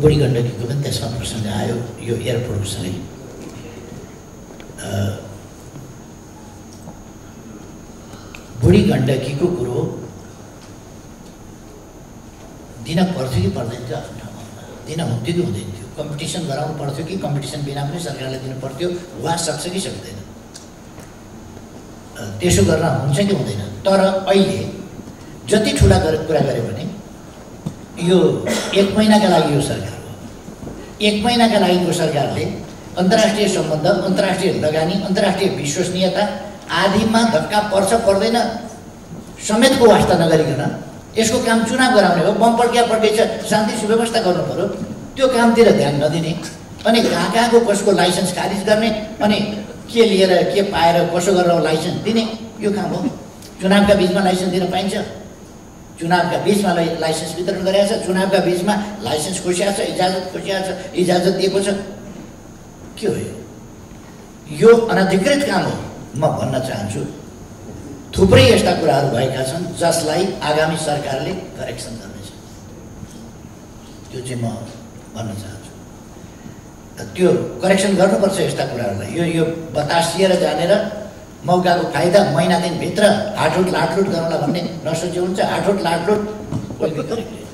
बुढी गण्डकीको पनि त्यसमा प्रसङ्ग आयो यो एयरपोर्टको सँगै बुढी गण्डकीको कुरो दिन पर्थ्यो कि पर्दैन थियो आफ्नो ठाउँमा दिन हुन्थ्यो कि हुँदैन थियो कम्पिटिसन गराउनु पर्थ्यो कि कम्पिटिसन बिना पनि सरकारले दिनु पर्थ्यो वा सक्छ कि सक्दैन त्यसो गर्न हुन्छ कि हुँदैन तर अहिले जति ठुला गरे कुरा गऱ्यो भने यो एक महिनाका लागि यो सरकार हो। एक महिनाका लागि यो सरकारले अन्तर्राष्ट्रिय सम्बन्ध अन्तर्राष्ट्रिय लगानी अन्तर्राष्ट्रिय विश्वसनीयता आदिमा धक्का पर्छ पर्दैन समेतको वास्ता नगरिकन यसको काम चुनाव गराउने हो। बम पड्किया पड्किन्छ शान्ति सुव्यवस्था गर्नु पऱ्यो त्यो कामतिर ध्यान नदिने अनि कहाँ कहाँको कसको लाइसेन्स खारिज गर्ने अनि के लिएर के पाएर कसो गरेर लाइसेन्स दिने यो काम हो। चुनावका बिचमा लाइसेन्स दिन पाइन्छ। चुनावका बिचमा लाइसेन्स वितरण गरेको छ चुनावका बिचमा लाइसेन्स खोसिएको छ इजाजत खोसिएको छ इजाजत दिएको छ। के हो यो? अनधिकृत काम हो म भन्न चाहन्छु। थुप्रै यस्ता कुराहरू भएका छन् जसलाई आगामी सरकारले करेक्सन गर्नेछ। त्यो चाहिँ म भन्न चाहन्छु। त्यो करेक्सन गर्नुपर्छ यस्ता कुराहरूलाई। यो यो बतासिएर जानेर मौकाको फाइदा महिना दिनभित्र हाटुट लाटलुट गरौँला भन्ने नसोचे हुन्छ हाटुट लाटलुट